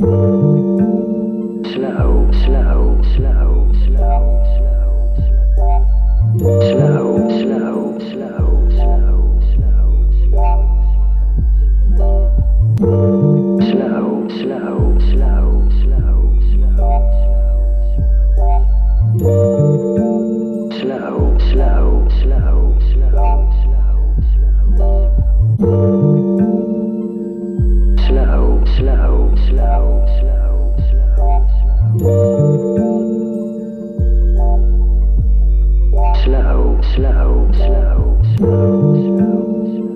slow, slow, slow, slow, slow, slow. slow, slow, slow, slow. slow.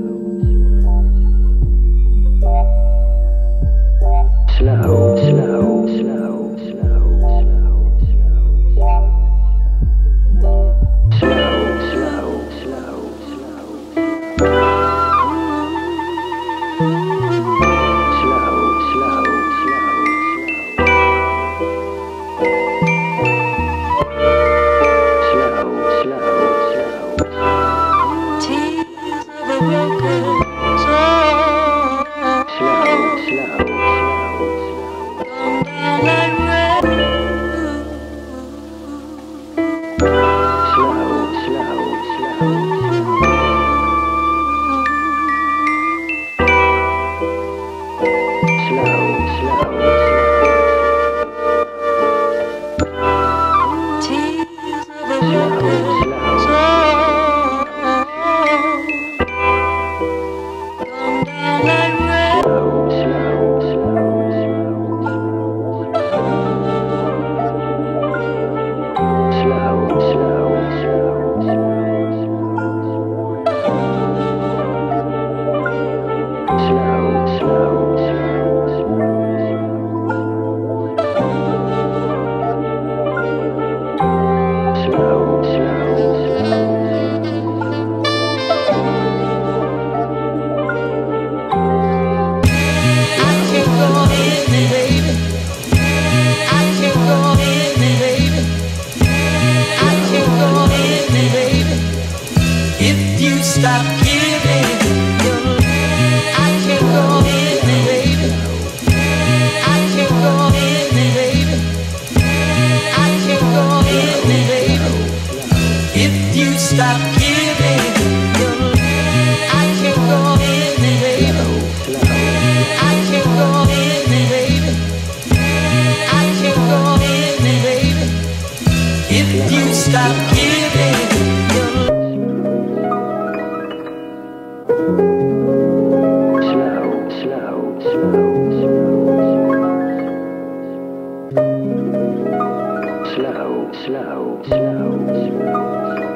slow, slow, slow, slow.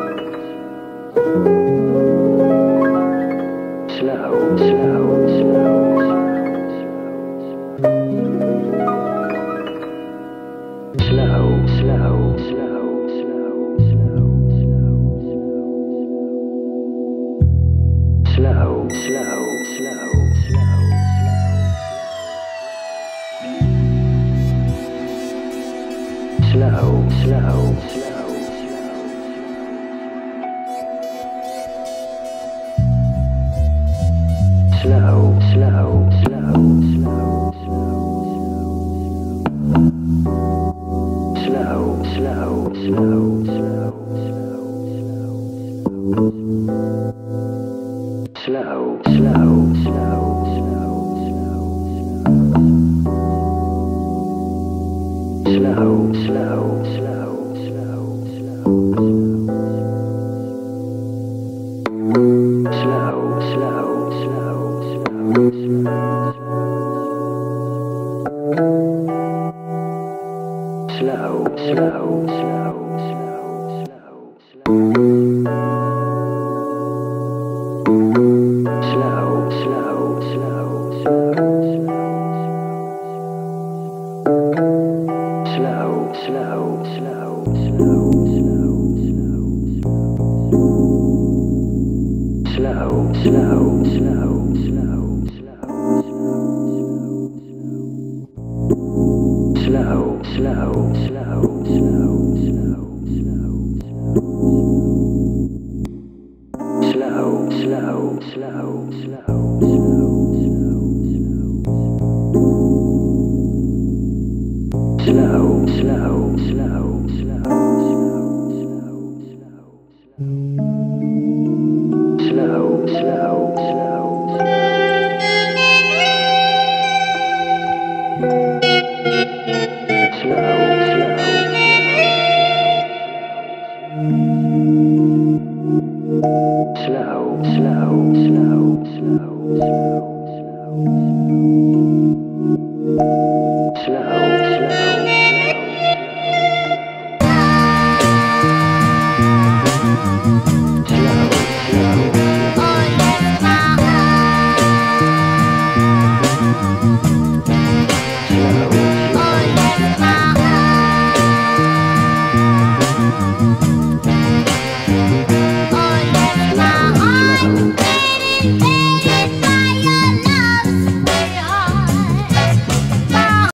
Slow, slow, slow, slow, slow, slow. slow, slow, slow, slow. slow, slow. Slow. Slow. Slow. Slow. Slow. Slow. Slow. Slow. Slow. Slow. Slow. Slow. Slow. slow, slow, slow, slow, slow, slow, slow, slow, slow, slow. slow, slow, slow, slow, slow, slow, slow, slow slow. slow slow slow thank you